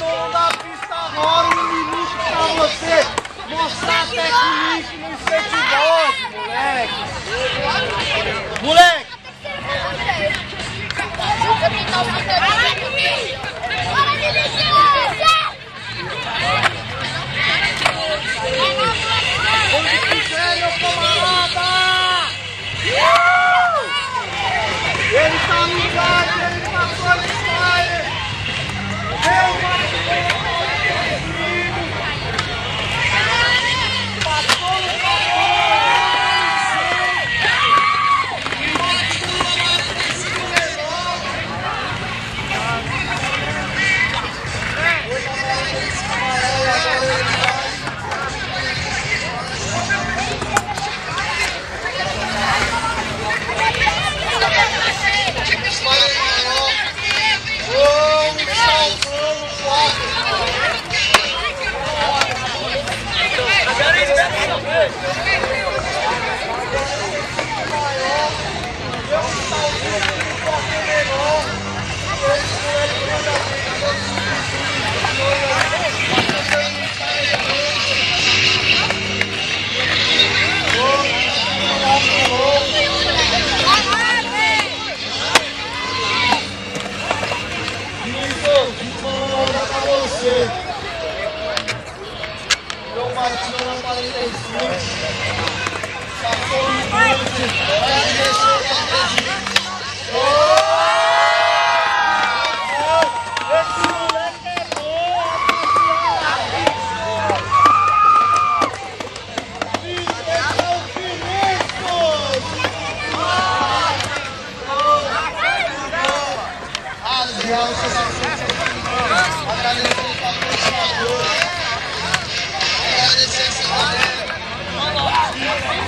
Toda a pista rola um minuto pra você mostrar técnico no incentivose, moleque. Moleque! Onde quiser, meu camarada! Ele tá ligado! Hey. Galera.